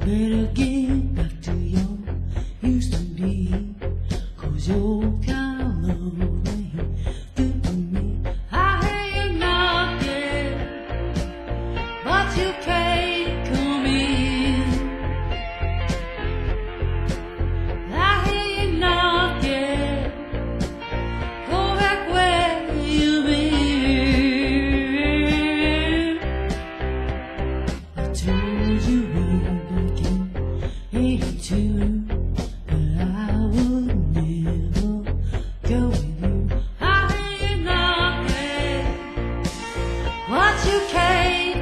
better get back to your used to be. Cause you're kind of good to me. I hear you knocking, but you can't come in. I hear you knocking, go back where you been. I told you. came